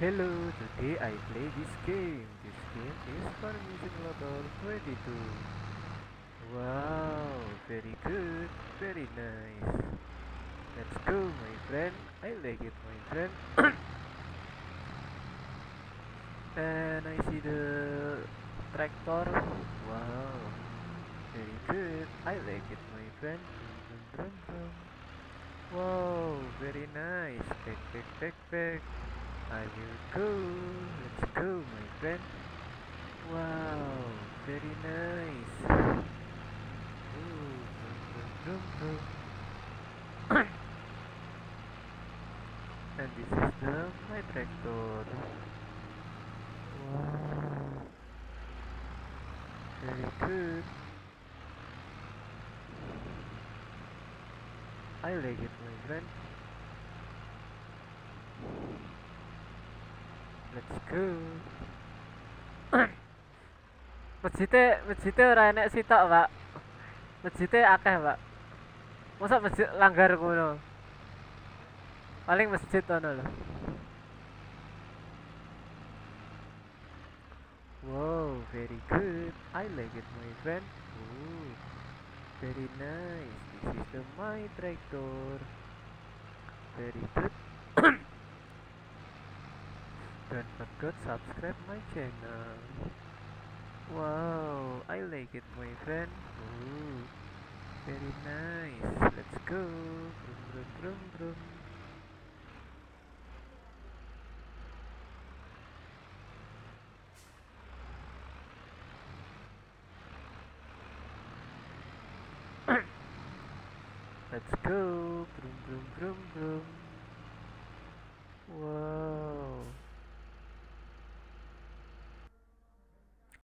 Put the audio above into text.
Hello, today I play this game. This game is for Music Level 22. Wow, very good, very nice. Let's go, my friend. I like it, my friend. and I see the tractor. Wow, very good. I like it, my friend. Wow, very nice. Back, back, back, back. I will go. Let's go, my friend. Wow, very nice. Ooh, vroom, vroom, vroom. and this is the my tractor. Wow, very good. I like it, my friend. Let's go. Masjidnya masjidnya ora enek sitok, Pak. Masjidnya akeh, Pak. Masa masjid langgar ngono. Paling masjid ono lho. Wow, very good. I like it, my friend. Ooh, very nice. This is the my tractor. Very good. Don't forget subscribe my channel. Wow, I like it, my friend. Ooh, very nice. Let's go. Brum, brum, brum, brum. Let's go. Brum, brum, brum, brum.